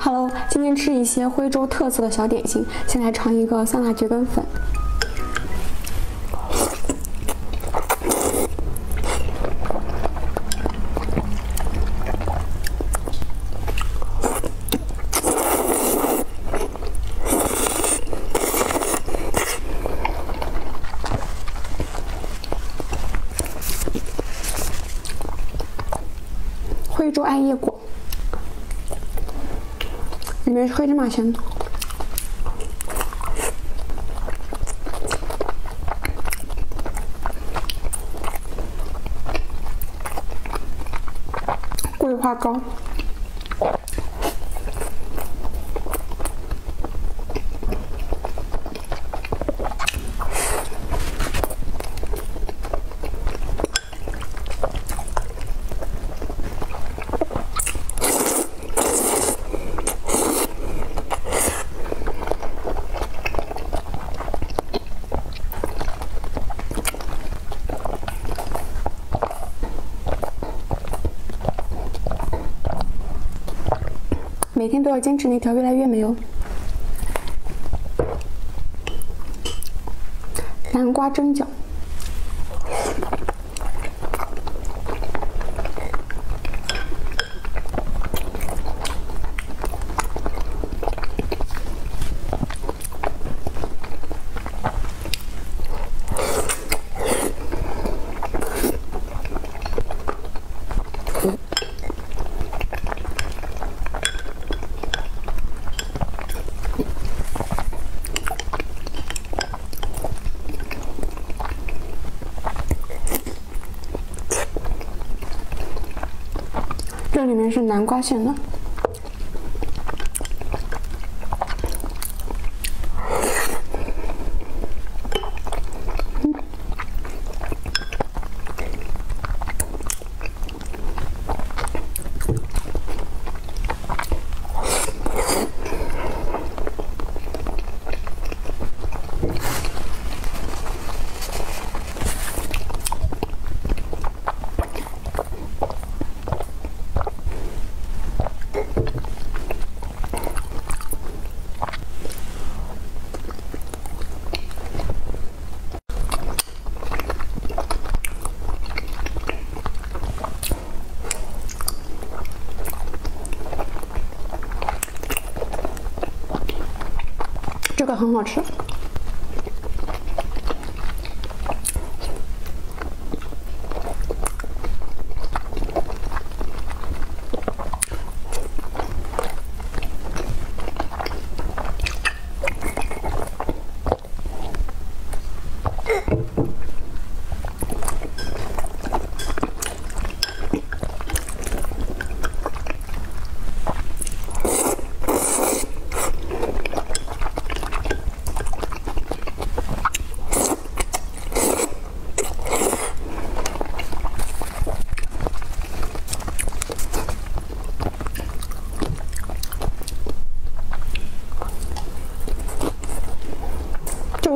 Hello，今天吃一些徽州特色的小点心，先来尝一个酸辣蕨根粉。徽州艾叶果，里面是黑芝麻馅的桂花糕。每天都要坚持那条越来越美哦。南瓜蒸饺。这里面是南瓜馅的。很好吃。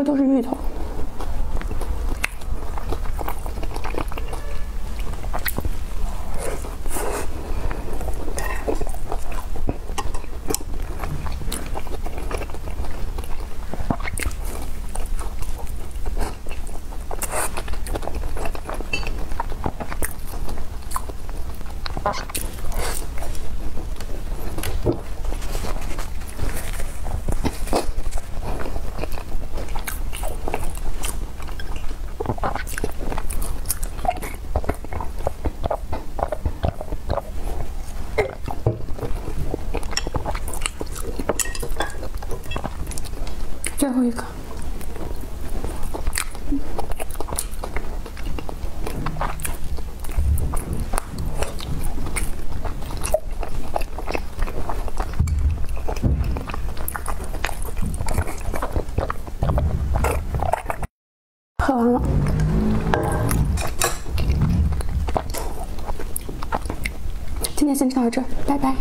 都是芋头。最后一个，喝完了，今天先吃到这，拜拜。